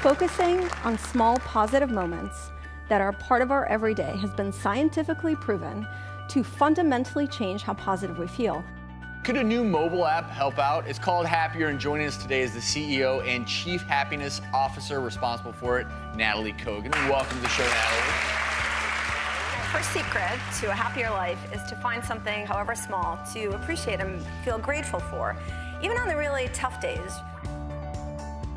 Focusing on small positive moments that are part of our everyday has been scientifically proven to fundamentally change how positive we feel. Could a new mobile app help out? It's called Happier, and joining us today is the CEO and Chief Happiness Officer responsible for it, Nataly Kogan. Welcome to the show, Nataly. First secret to a happier life is to find something, however small, to appreciate and feel grateful for, even on the really tough days.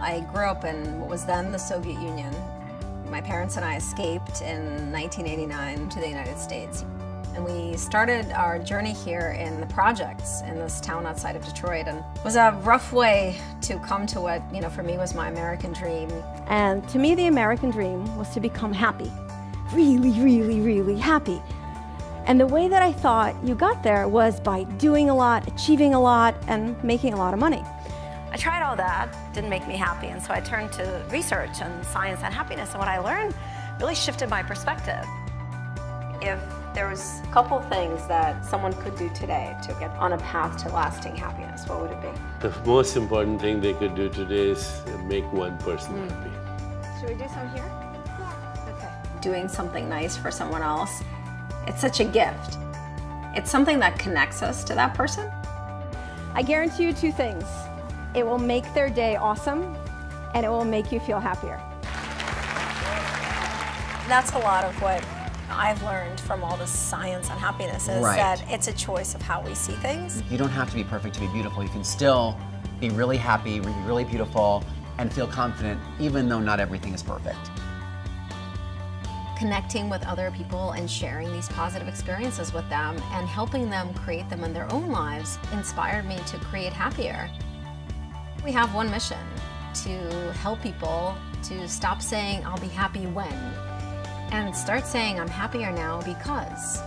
I grew up in what was then the Soviet Union. My parents and I escaped in 1989 to the United States. And we started our journey here in the projects in this town outside of Detroit. And it was a rough way to come to what, you know, for me was my American dream. And to me, the American dream was to become happy. Really, really, really happy. And the way that I thought you got there was by doing a lot, achieving a lot, and making a lot of money. I tried all that, didn't make me happy, and so I turned to research and science and happiness, and what I learned really shifted my perspective. If there was a couple things that someone could do today to get on a path to lasting happiness, what would it be? The most important thing they could do today is make one person mm. happy. Should we do some here? Yeah. Okay. Doing something nice for someone else, it's such a gift. It's something that connects us to that person. I guarantee you two things. It will make their day awesome, and it will make you feel happier. That's a lot of what I've learned from all this science on happiness is right. that it's a choice of how we see things. You don't have to be perfect to be beautiful. You can still be really happy, be really beautiful, and feel confident even though not everything is perfect. Connecting with other people and sharing these positive experiences with them and helping them create them in their own lives inspired me to create Happier. We have one mission to help people to stop saying, I'll be happy when, and start saying, I'm happier now because.